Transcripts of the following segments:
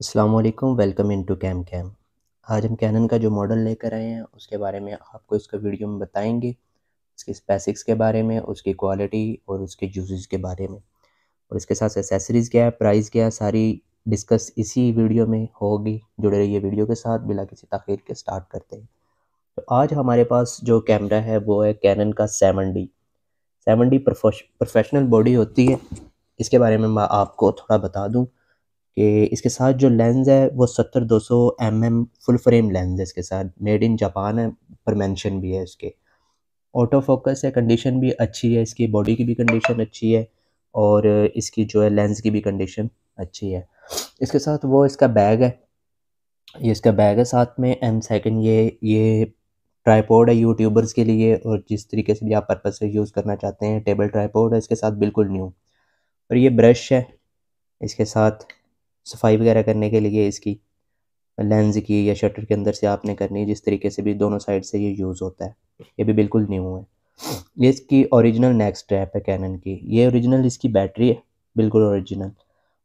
Aslam welcome in to cam cam आज हम cannon का जो मॉडल लेकर आए हैं, उसके बारे में आपको इसका वीडियो में बताएँगे, उसके स्पेसिक्स के बारे में, उसकी क्वालिटी और उसके यूजेस के बारे में। और इसके साथ एसेसरीज़ क्या है प्राइस क्या है, सारी डिस्कस इसी वीडियो में होगी। जुड़े रहिए वीडियो के साथ, बिना किसी तखीर के स्टार्ट करते हैं। तो आज हमारे पास जो कैमरा है, वो है कैनन का seven D seven D professional body होती है। इसके बारे में मैं आपको थोड़ा बता दूँ। कि इसके साथ जो लेंस है, वो सत्तर दो सौ M M full frame lens है इसके साथ। मेड इन जापान है, पर मैंशन भी है इसके। ऑटो फोकस है कंडीशन भी अच्छी है, इसकी बॉडी की भी कंडीशन अच्छी है, और इसकी जो है लेंस की भी कंडीशन अच्छी है। इसके साथ वो इसका बैग है। ये इसका बैग है, साथ में एंड सेकंड ये ये ट्राईपोर्ड है यूट्यूबर्स के लिए, और जिस तरीके से भी आप पर्पज़ से यूज़ करना चाहते हैं टेबल ट्राईपोर्ड है, इसके साथ बिल्कुल न्यू और ये ब्रश है, इसके साथ सफ़ाई वगैरह करने के लिए इसकी लेंस की या शटर के अंदर से आपने करनी है, जिस तरीके से भी दोनों साइड से ये यूज़ होता है। ये भी बिल्कुल न्यू है। ये इसकी ओरिजिनल नेक्स्ट स्ट्रैप है कैनन की। ये ओरिजिनल इसकी बैटरी है, बिल्कुल ओरिजिनल।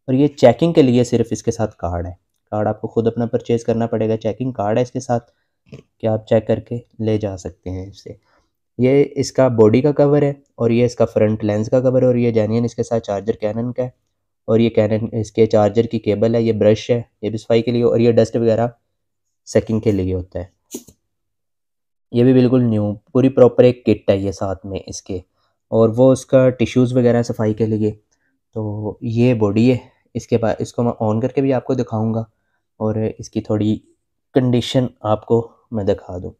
और ये चेकिंग के लिए सिर्फ़ इसके साथ कार्ड है। कार्ड आपको खुद अपना परचेज़ करना पड़ेगा। चेकिंग कार्ड है इसके साथ, कि आप चेक करके ले जा सकते हैं इससे। ये इसका बॉडी का कवर है और ये इसका फ्रंट लेंस का कवर है और ये जेनियन इसके साथ चार्जर कैनन का है। और ये कैनन इसके चार्जर की केबल है, ये ब्रश है, ये भी सफ़ाई के लिए और ये डस्ट वगैरह सेकिंग के लिए होता है। ये भी बिल्कुल न्यू पूरी प्रॉपर एक किट है ये साथ में इसके। और वो उसका टिश्यूज़ वगैरह सफ़ाई के लिए। तो ये बॉडी है, इसके बाद इसको मैं ऑन करके भी आपको दिखाऊँगा और इसकी थोड़ी कंडीशन आपको मैं दिखा दूँ।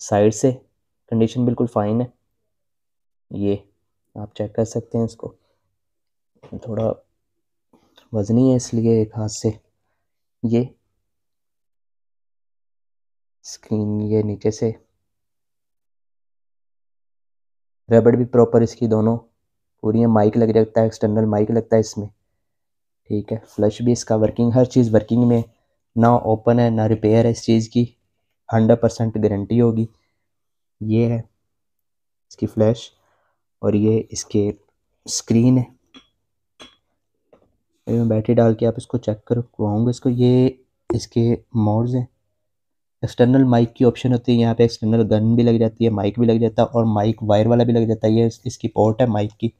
साइड से कंडीशन बिल्कुल फ़ाइन है। ये आप चेक कर सकते हैं इसको। थोड़ा वज़नी है इसलिए एक हाथ से ये स्क्रीन ये नीचे से। रबड़ भी प्रॉपर इसकी दोनों। पूरी है माइक लग जाता है एक्सटर्नल माइक लगता है इसमें। ठीक है फ्लश भी इसका वर्किंग हर चीज़ वर्किंग में। ना ओपन है, ना रिपेयर है इस चीज़ की। हंड्रेड परसेंट गारंटी होगी। ये है इसकी फ्लैश और ये इसके स्क्रीन है। मैं बैटरी डाल के आप इसको चेक करवाऊँगा इसको। ये इसके मोड्स हैं। एक्सटर्नल माइक की ऑप्शन होती है, यहाँ पे एक्सटर्नल गन भी लग जाती है माइक भी लग जाता है और माइक वायर वाला भी लग जाता है। ये इसकी पोर्ट है माइक की।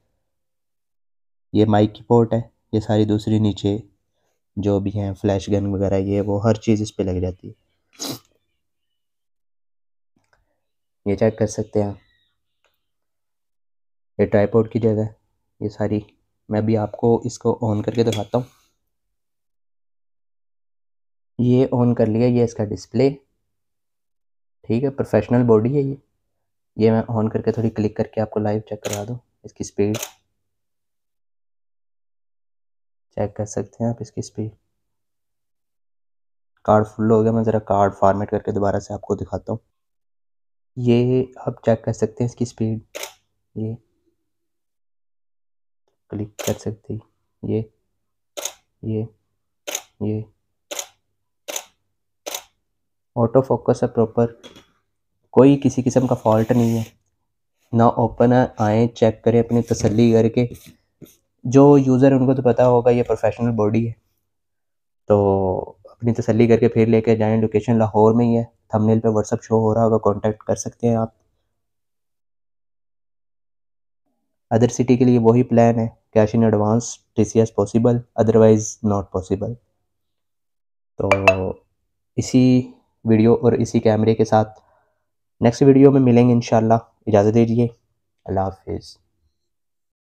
ये माइक की पोर्ट है। ये सारी दूसरी नीचे जो भी हैं फ्लैश गन वगैरह, ये वो हर चीज़ इस पर लग जाती है। ये चेक कर सकते हैं ये ट्राईपोर्ट की जगह ये सारी। मैं भी आपको इसको ऑन करके दिखाता हूँ। ये ऑन कर लिया, ये इसका डिस्प्ले ठीक है प्रोफेशनल बॉडी है ये। ये मैं ऑन करके थोड़ी क्लिक करके आपको लाइव चेक करवा दूँ, इसकी स्पीड चेक कर सकते हैं आप इसकी स्पीड कार्ड फुल हो गया, मैं ज़रा कार्ड फॉर्मेट करके दोबारा से आपको दिखाता हूँ। ये आप चेक कर सकते हैं इसकी स्पीड ये। क्लिक कर सकते। ये ये ये। ऑटो फोकस है प्रॉपर कोई किसी किस्म का फॉल्ट नहीं है। ना ओपन है, आए चेक करें अपनी तसल्ली करके। जो यूज़र उनको तो पता होगा ये प्रोफेशनल बॉडी है। तो अपनी तसल्ली करके फिर लेके जाएँ लोकेशन लाहौर में ही है। थंबनेल पे व्हाट्सअप शो हो रहा होगा कांटेक्ट कर सकते हैं आप। अदर सिटी के लिए वही प्लान है। कैश इन एडवांस टी पॉसिबल अदरवाइज़ नॉट पॉसिबल तो इसी वीडियो और इसी कैमरे के साथ नेक्स्ट वीडियो में मिलेंगे इन इजाज़त दीजिए। अल्लाह हाफिज़।